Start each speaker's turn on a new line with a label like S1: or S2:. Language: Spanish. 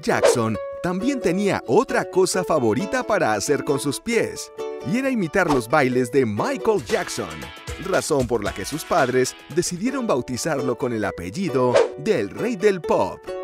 S1: Jackson también tenía otra cosa favorita para hacer con sus pies, y era imitar los bailes de Michael Jackson, razón por la que sus padres decidieron bautizarlo con el apellido del rey del pop.